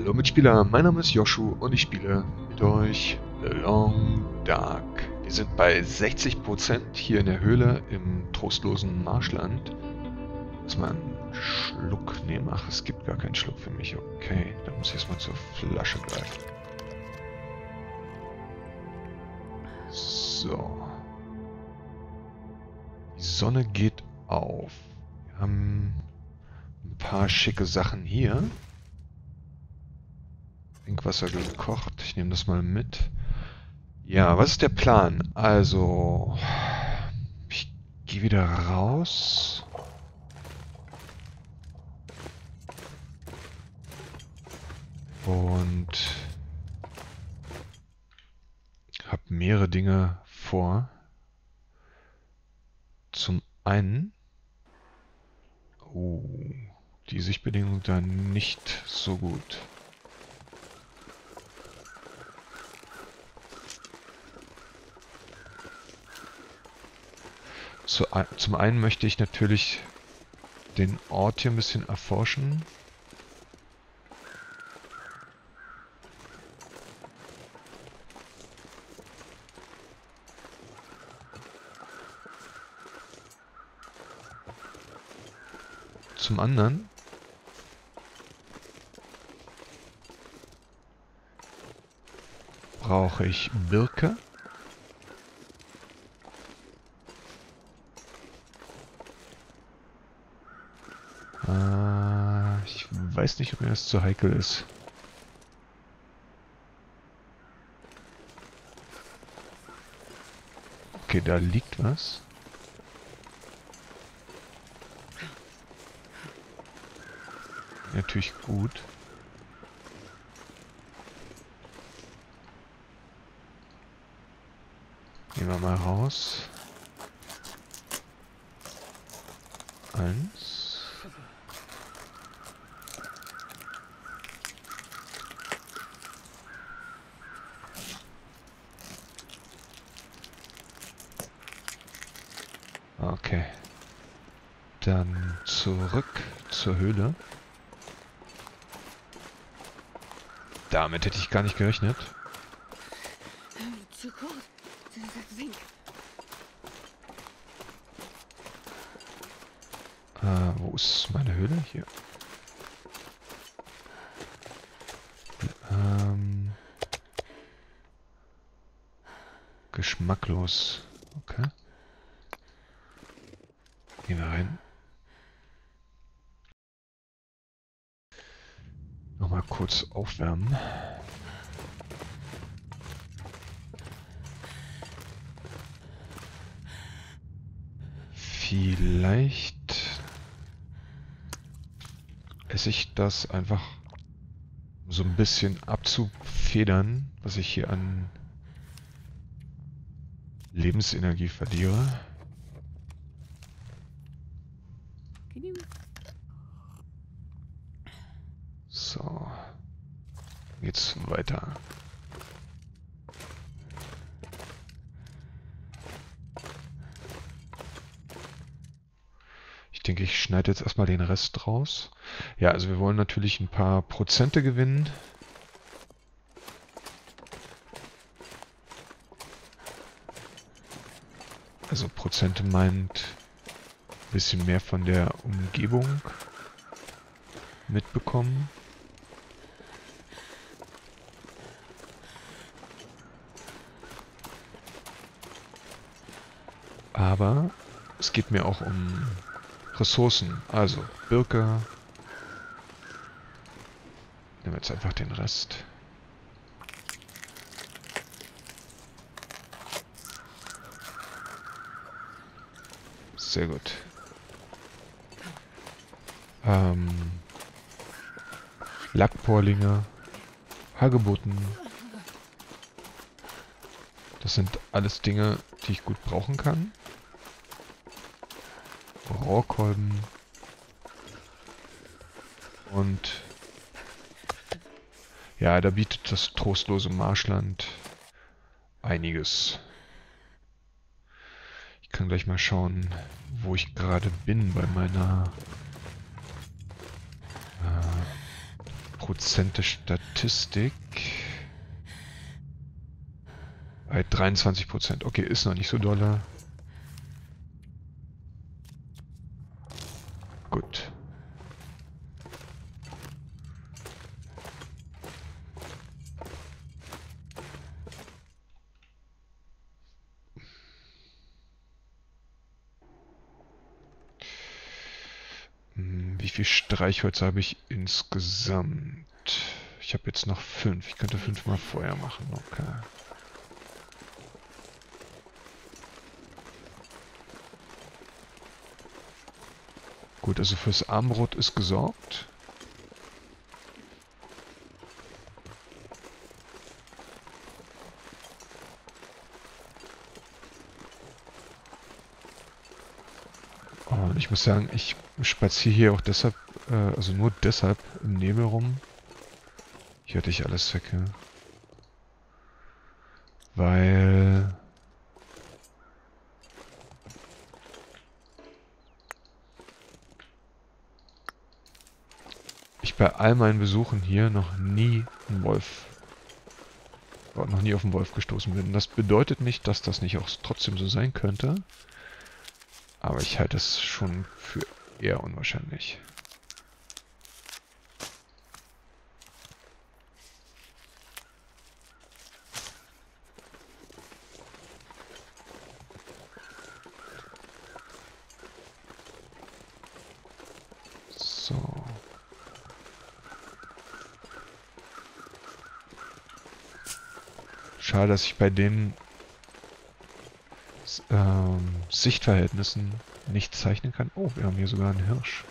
Hallo Mitspieler, mein Name ist Joshu und ich spiele mit euch Long Dark. Wir sind bei 60% hier in der Höhle im trostlosen Marschland. Muss man einen Schluck nehmen. Ach, es gibt gar keinen Schluck für mich. Okay, dann muss ich erstmal zur Flasche greifen. So. Die Sonne geht auf. Wir haben ein paar schicke Sachen hier. Trinkwasser gekocht. Ich nehme das mal mit. Ja, was ist der Plan? Also, ich gehe wieder raus. Und habe mehrere Dinge vor. Zum einen, oh, die Sichtbedingungen da nicht so gut. Zu, zum einen möchte ich natürlich den Ort hier ein bisschen erforschen. Zum anderen brauche ich Birke. Weiß nicht, ob mir das zu heikel ist. Okay, da liegt was. Natürlich gut. Nehmen wir mal raus. Eins. Okay. Dann zurück zur Höhle. Damit hätte ich gar nicht gerechnet. Äh, wo ist meine Höhle? Hier. Ähm, geschmacklos. Okay. Gehen wir rein. Nochmal kurz aufwärmen. Vielleicht esse ich das einfach so ein bisschen abzufedern, was ich hier an Lebensenergie verliere. So. Geht's weiter. Ich denke, ich schneide jetzt erstmal den Rest raus. Ja, also wir wollen natürlich ein paar Prozente gewinnen. Also Prozente meint ein bisschen mehr von der Umgebung mitbekommen. Aber es geht mir auch um Ressourcen. Also Birke. Nehmen wir jetzt einfach den Rest. Sehr gut. Ähm, Lackporlinge, Hagebutten. Das sind alles Dinge, die ich gut brauchen kann. Rohrkolben. Und ja, da bietet das trostlose Marschland einiges. Ich kann gleich mal schauen, wo ich gerade bin bei meiner Prozent der Statistik. Bei 23 Prozent. Okay, ist noch nicht so dolle. Gut. Hm, wie viel Streichholz habe ich insgesamt? Ich habe jetzt noch fünf. Ich könnte fünfmal Feuer machen. Okay. Gut, also fürs Armbrot ist gesorgt. Und ich muss sagen, ich spaziere hier auch deshalb, äh, also nur deshalb im Nebel rum. Hier hatte ich alles weg, ja. Weil bei all meinen Besuchen hier noch nie einen Wolf, noch nie auf einen Wolf gestoßen bin. Das bedeutet nicht, dass das nicht auch trotzdem so sein könnte. Aber ich halte es schon für eher unwahrscheinlich. Schade, dass ich bei den ähm, Sichtverhältnissen nicht zeichnen kann. Oh, wir haben hier sogar einen Hirsch.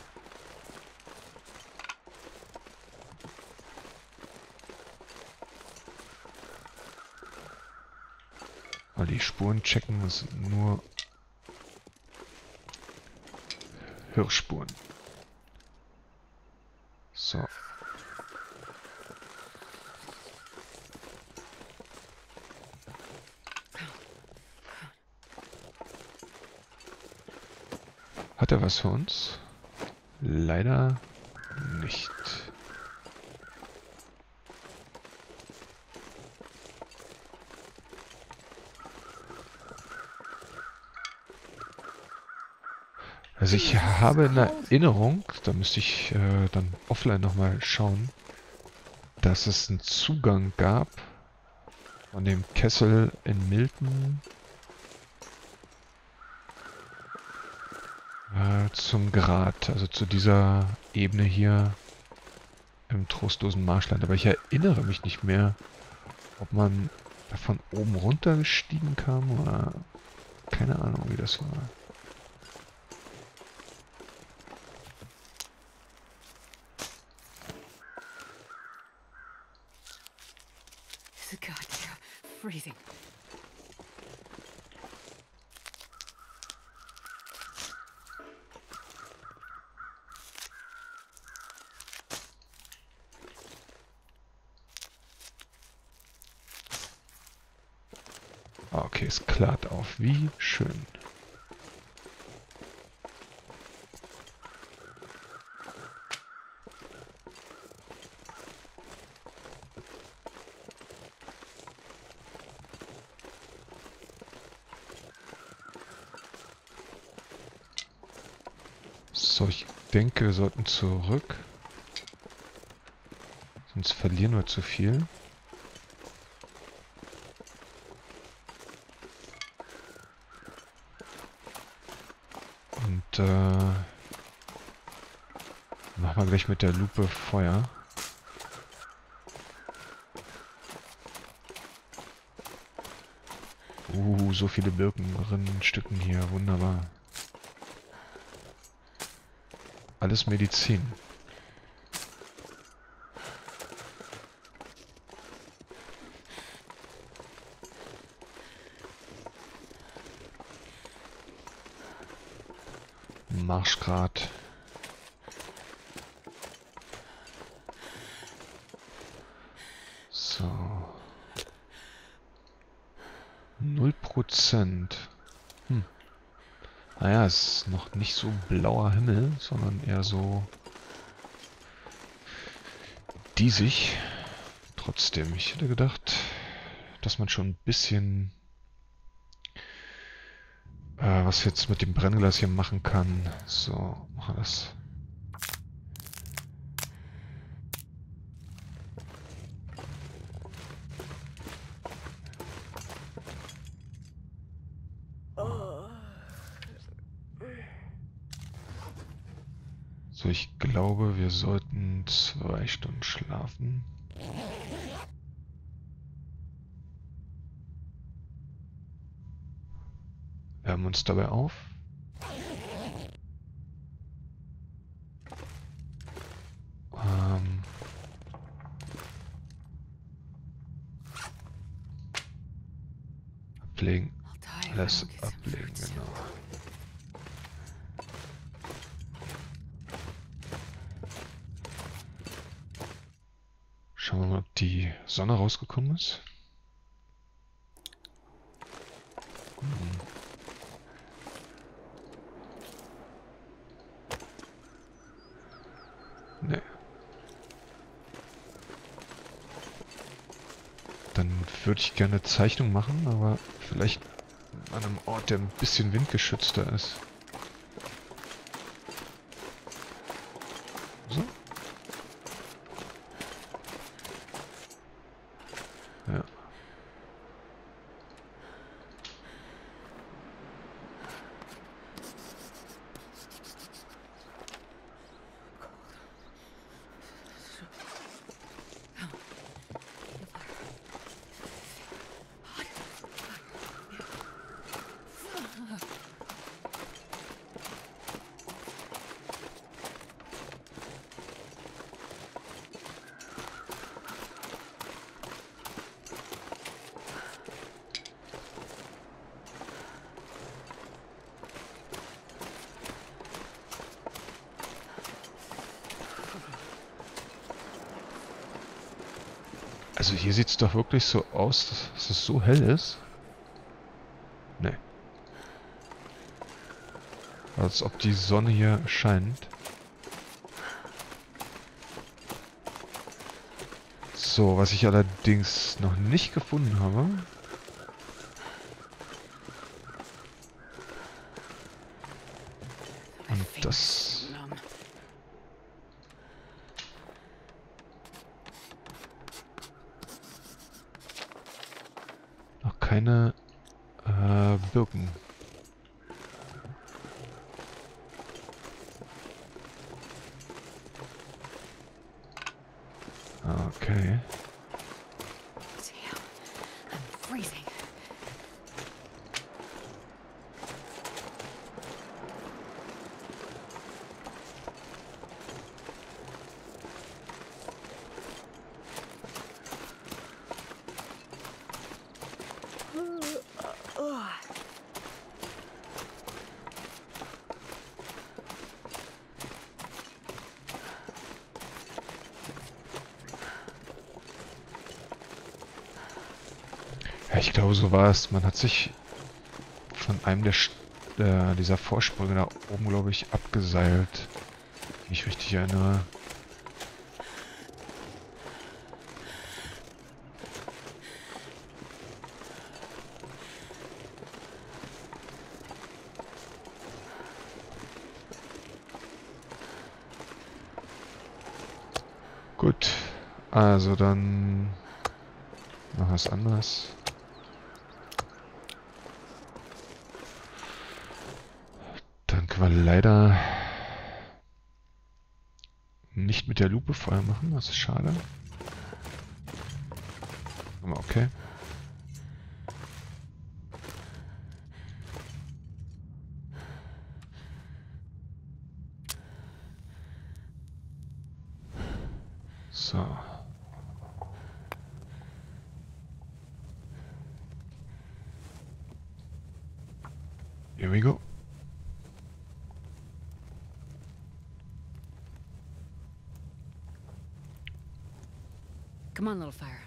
Weil die Spuren checken, das sind nur Hirschspuren. So. Hat er was für uns? Leider nicht. Also ich habe in Erinnerung, da müsste ich äh, dann offline nochmal schauen, dass es einen Zugang gab von dem Kessel in Milton Zum Grat, also zu dieser Ebene hier im trostlosen Marschland. Aber ich erinnere mich nicht mehr, ob man da von oben runter gestiegen kam oder keine Ahnung, wie das war. freezing. Okay, es klart auf. Wie schön. So, ich denke, wir sollten zurück. Sonst verlieren wir zu viel. Äh, machen wir gleich mit der Lupe Feuer. Uh, so viele Birkenrinnenstücken hier, wunderbar. Alles Medizin. Marschgrad. So. Null Prozent. Hm. Naja, es ist noch nicht so blauer Himmel, sondern eher so diesig. Trotzdem, ich hätte gedacht, dass man schon ein bisschen äh, was jetzt mit dem Brennglas hier machen kann. So, machen wir das. So, ich glaube, wir sollten zwei Stunden schlafen. Uns dabei auf. Ähm ablegen. Alles ablegen, genau. Schauen wir mal, ob die Sonne rausgekommen ist. Hm. Nee. Dann würde ich gerne Zeichnung machen, aber vielleicht an einem Ort, der ein bisschen windgeschützter ist. So. Ja. Also hier sieht es doch wirklich so aus, dass es so hell ist. Nee. Als ob die Sonne hier scheint. So, was ich allerdings noch nicht gefunden habe. Und das... Noch keine äh, Birken. Okay. Damn, I'm freezing. Ja, ich glaube, so war es. Man hat sich von einem der St äh, dieser Vorsprünge da oben, glaube ich, abgeseilt. Wenn ich richtig erinnere. Gut, also dann noch was anderes. Wir leider nicht mit der Lupe Feuer machen, das ist schade. Okay. Come on, little fire.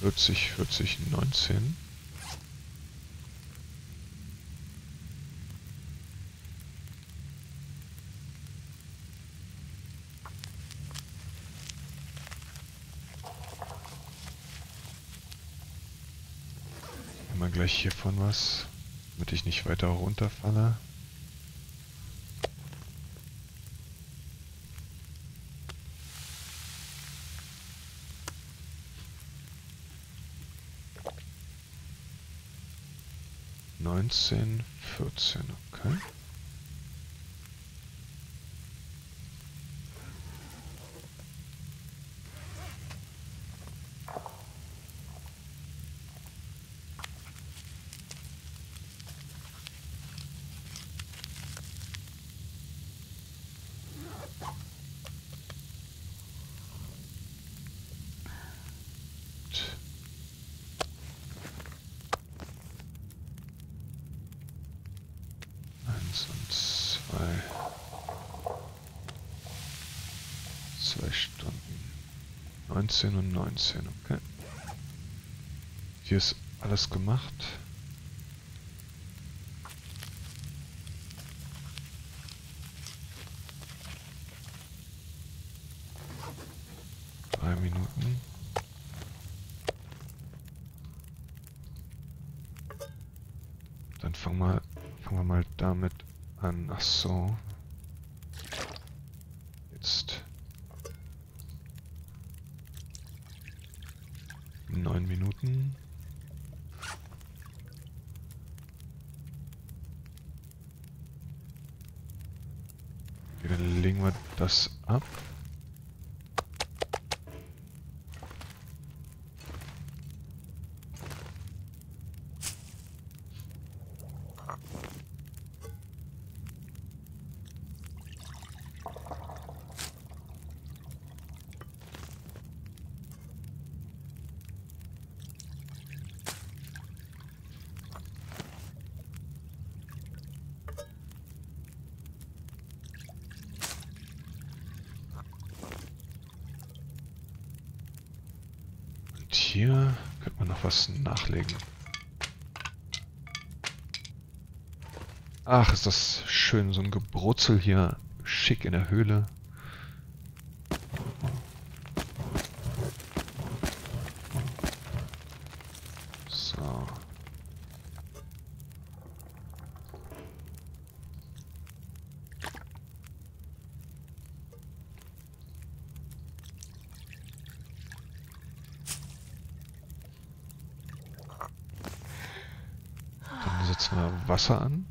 40, 40, 19. Immer gleich hiervon was, damit ich nicht weiter runterfalle. Neunzehn, vierzehn, okay. Eins und zwei. Zwei Stunden. 19 und 19, okay. Hier ist alles gemacht. Drei Minuten. Dann fangen wir, fangen wir mal damit an. So. Jetzt. Neun Minuten. Dann legen wir das ab. Hier könnte man noch was nachlegen. Ach, ist das schön, so ein Gebrutzel hier schick in der Höhle. Setzen wir Wasser an.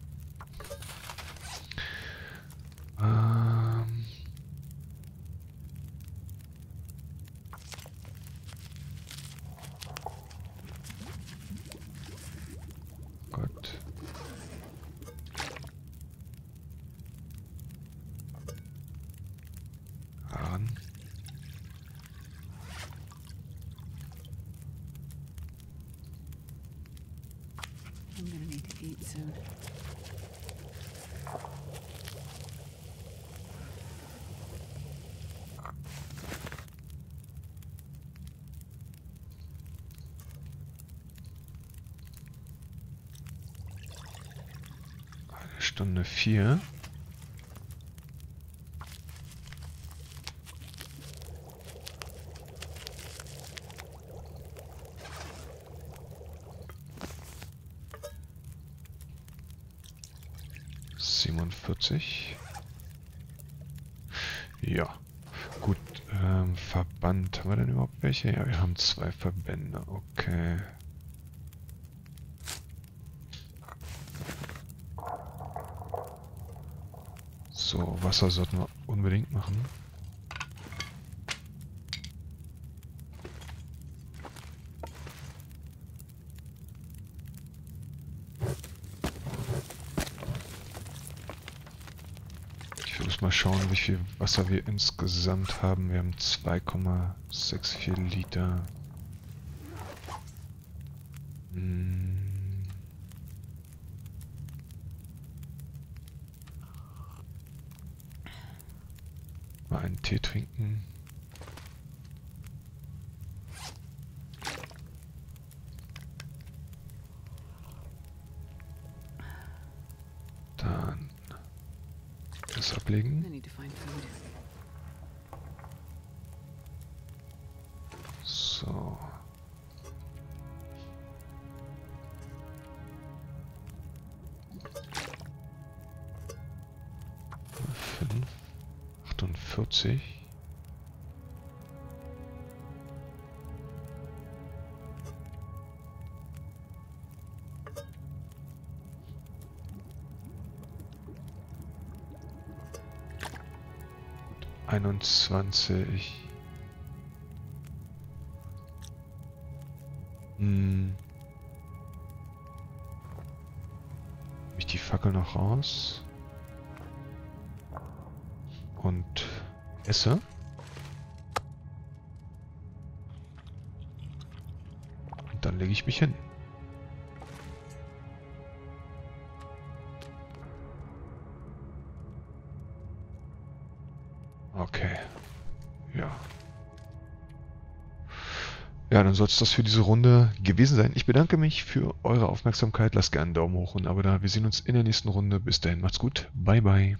Ähm Stunde vier. Siebenundvierzig. Ja. Gut, ähm, Verband. Haben wir denn überhaupt welche? Ja, wir haben zwei Verbände. Okay. So, Wasser sollten wir unbedingt machen. Ich jetzt mal schauen, wie viel Wasser wir insgesamt haben. Wir haben 2,64 Liter. Hm. Tee trinken. Dann das ablegen. So. 48. Einundzwanzig. Hm. Ich die Fackel noch raus. Und esse. Und dann lege ich mich hin. Okay. Ja. Ja, dann soll es das für diese Runde gewesen sein. Ich bedanke mich für eure Aufmerksamkeit. Lasst gerne einen Daumen hoch und ein Abo da. Wir sehen uns in der nächsten Runde. Bis dahin, macht's gut. Bye, bye.